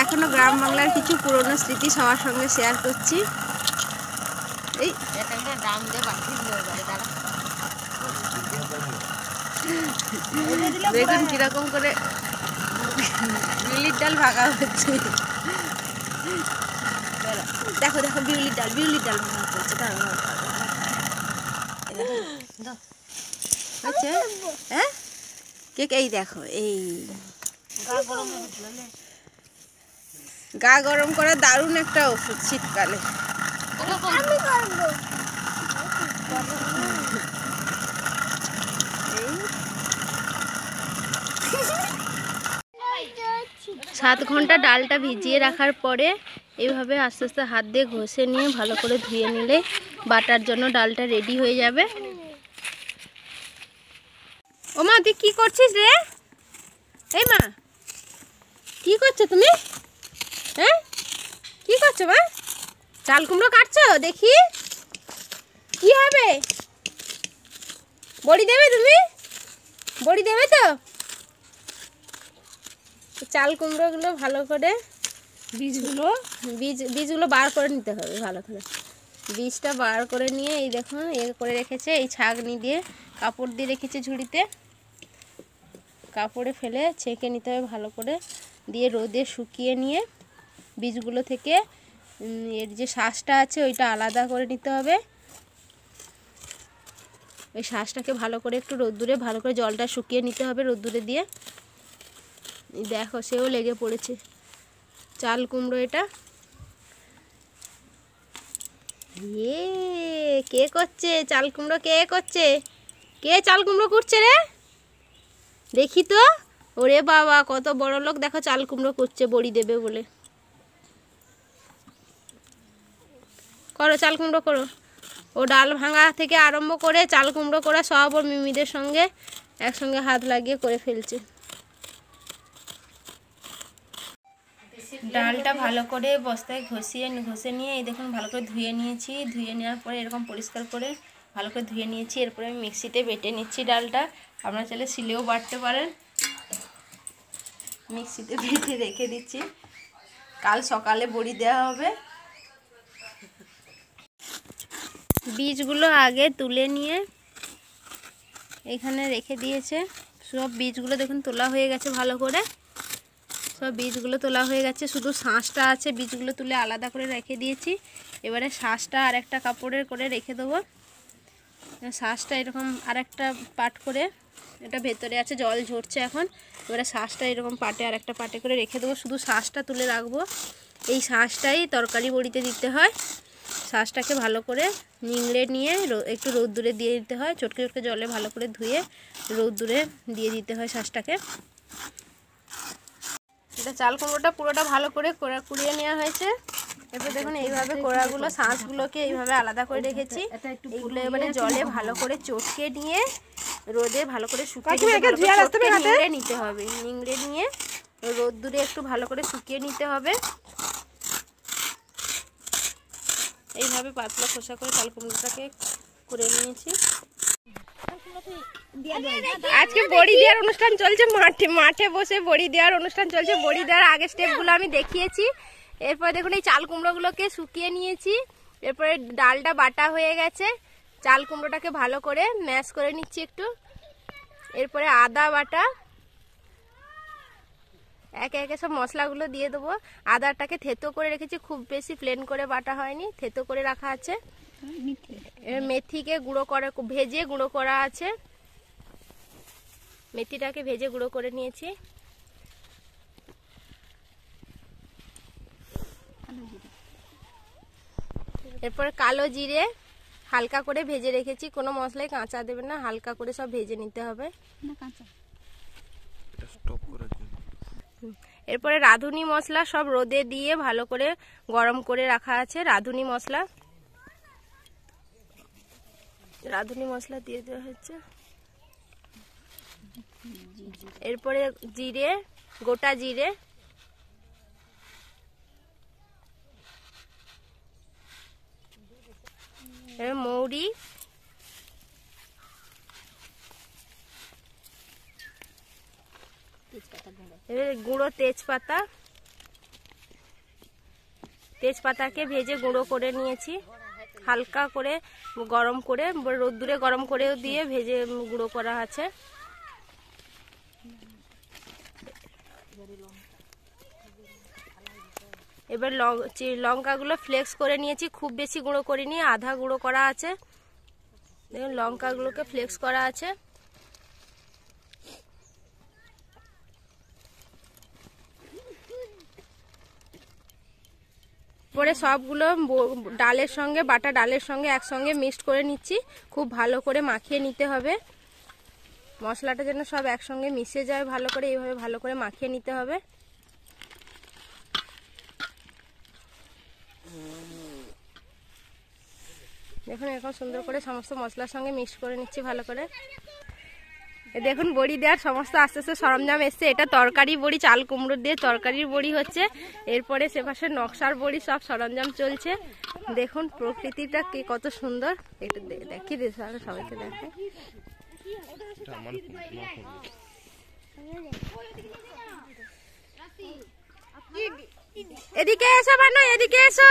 এখনও গ্রাম বাংলার কিছু পুরনো স্মৃতি সবার সঙ্গে শেয়ার করছি। এই। বেগুন কীরকম করে বিউলির ডাল ভাগা হচ্ছে? দেখো দেখো, বিউলির ডাল বিউলির ডাল ভাগা হচ্ছে হ্যাঁ কে- এই দেখো, এই। গা গরম করা দারুণ একটা ওষুধ শীতকালে। সাত ঘণ্টা ডালটা ভিজিয়ে রাখার পরে এইভাবে আস্তে আস্তে হাত দিয়ে ঘষে নিয়ে ভালো করে ধুয়ে নিলে বাটার জন্য ডালটা রেডি হয়ে যাবে। ও মা তুই কি করছিস রে? এই মা কি করছ তুমি? হ্যাঁ? কি করছ মা? চাল কুমড়ো কাটছো? দেখি। কি হবে? বড়ি দেবে তুমি? বড়ি দেবে তো? চাল কুমড়োগুলো ভালো করে বীজগুলো, বীজ, বীজগুলো বার করে নিতে হবে ভালো করে। বীজটা বার করে নিয়ে এই দেখুন এ করে রেখেছে এই ছাগনি দিয়ে। কাপড় দিয়ে রেখেছে ঝুড়িতে। কাপড়ে ফেলে ছেঁকে নিতে হবে ভালো করে। দিয়ে রোদে শুকিয়ে নিয়ে বীজগুলো থেকে এর যে শ্বাসটা আছে ওইটা আলাদা করে নিতে হবে। ওই শ্বাসটাকে ভালো করে একটু রোদ্দুরে ভালো করে জলটা শুকিয়ে নিতে হবে রোদ্দুরে দিয়ে। দেখো, সেও লেগে পড়েছে। চাল কুমড়ো এটা। ইয়ে কে করছে? চাল কুমড়ো কে করছে? কে চাল কুমড়ো করছে রে? দেখি তো। ওরে বাবা, কত বড় লোক। দেখো চাল কুমড়ো করছে বড়ি দেবে বলে। করো, চাল কুমড়ো করো। ও ডাল ভাঙা থেকে আরম্ভ করে চাল কুমড়ো করা সব ওর মিমিদের সঙ্গে একসঙ্গে হাত লাগিয়ে করে ফেলছে। ডালটা ভালো করে বস্তায় ঘষিয়ে ঘষে নিয়ে এই দেখুন ভালো করে ধুয়ে নিয়েছি। ধুয়ে নেওয়ার পরে এরকম পরিষ্কার করে ভালো করে ধুয়ে নিয়েছি। এরপরে আমি মিক্সিতে বেটে নিচ্ছি ডালটা। আপনারা চাইলে শিলেও বাটতে পারেন। মিক্সিতে বেটে রেখে দিচ্ছি। কাল সকালে বড়ি দেওয়া হবে। বীজগুলো আগে তুলে নিয়ে এখানে রেখে দিয়েছে। সব বীজগুলো দেখুন তোলা হয়ে গেছে ভালো করে। সব বীজগুলো তোলা হয়ে গেছে। শুধু শাঁসটা আছে, বীজগুলো তুলে আলাদা করে রেখে দিয়েছি। এবারে শাঁসটা আর একটা কাপড়ের করে রেখে দেবো। শাঁসটা এরকম আর একটা পাট করে এটা ভেতরে আছে জল ঝরছে এখন। এবারে শাঁসটা এরকম পাটে আর একটা পাটে করে রেখে দেবো। শুধু শাঁসটা তুলে রাখব। এই শাঁসটাই তরকারি বড়িতে দিতে হয়। শাঁসটাকে ভালো করে নিংড়ে নিয়ে একটু রোদ্দুরে দিয়ে দিতে হয়। চটকে চটকে জলে ভালো করে ধুয়ে রোদ্দুরে দিয়ে দিতে হয় শাঁসটাকে। এটা চাল কুমড়োটা পুরোটা ভালো করে কোড়া কুড়িয়ে নেওয়া হয়েছে। এরপর দেখুন এইভাবে কোড়াগুলো শাঁসগুলোকে এইভাবে আলাদা করে রেখেছি। এগুলো এবারে জলে ভালো করে চটকে নিয়ে রোদে ভালো করে শুকিয়ে নিতে হবে। নিংড়ে নিয়ে রোদ্দুরে একটু ভালো করে শুকিয়ে নিতে হবে। এইভাবে পাতলা খোসা করে চাল কুমড়োটাকে করে নিয়েছি। আজকে বড়ি দেওয়ার অনুষ্ঠান চলছে মাঠে মাঠে বসে বড়ি দেওয়ার অনুষ্ঠান চলছে। বড়ি দেওয়ার আগে স্টেপগুলো আমি দেখিয়েছি। এরপর দেখুন এই চাল কুমড়োগুলোকে শুকিয়ে নিয়েছি। এরপরে ডালটা বাটা হয়ে গেছে। চাল কুমড়োটাকে ভালো করে ম্যাশ করে নিচ্ছি একটু। এরপরে আদা বাটা, একে একে সব মশলাগুলো দিয়ে দেবো। আদাটাকে থেতো করে রেখেছি, খুব বেশি প্লেন করে বাটা হয়নি, থেতো করে রাখা আছে। মেথিকে গুঁড়ো করে, ভেজে গুঁড়ো করা আছে। মেথিটাকে ভেজে গুঁড়ো করে নিয়েছি। এরপরে কালো জিরে হালকা করে ভেজে রেখেছি কোনো মশলাই কাঁচা দেবেন না হালকা করে সব ভেজে নিতে হবে। এরপরে রাঁধুনি মশলা সব রোদে দিয়ে ভালো করে গরম করে রাখা আছে। রাঁধুনি মশলা। রাঁধুনি মশলা দিয়ে দেওয়া হচ্ছে এরপরে জিরে গোটা জিরে এবার মৌরি এবার গুঁড়ো তেজপাতা। তেজপাতাকে ভেজে গুঁড়ো করে নিয়েছি। হালকা করে গরম করে, রোদ্দুরে গরম করেও দিয়ে ভেজে গুঁড়ো করা আছে। এবার লঙ্কাগুলো ফ্লেক্স করে নিয়েছি। খুব বেশি গুঁড়ো করিনি, আধা গুঁড়ো করা আছে। দেখুন, লঙ্কাগুলোকে ফ্লেক্স করা আছে। পরে সবগুলো ডালের সঙ্গে, বাটা ডালের সঙ্গে একসঙ্গে মিক্সড করে নিচ্ছি। খুব ভালো করে মাখিয়ে নিতে হবে। মশলাটা যেন সব একসঙ্গে মিশে যায় ভালো করে, এইভাবে ভালো করে মাখিয়ে নিতে হবে। দেখুন এরকম সুন্দর করে সমস্ত মশলার সঙ্গে মিক্স করে নিচ্ছি ভালো করে। দেখুন, বড়ি দেওয়ার সমস্ত আস্তে আস্তে সরঞ্জাম এসছে। এটা তরকারি বড়ি, চাল কুমড়ো দিয়ে তরকারির বড়ি হচ্ছে। এরপরে সে পাশে নকশার বড়ি, সব সরঞ্জাম চলছে। দেখুন, প্রকৃতিটা কি কত সুন্দর। এটা দেখি সবাইকে দেখে। এদিকে এসো বানো, এদিকে এসো।